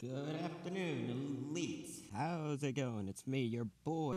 Good afternoon, elites. How's it going? It's me, your boy,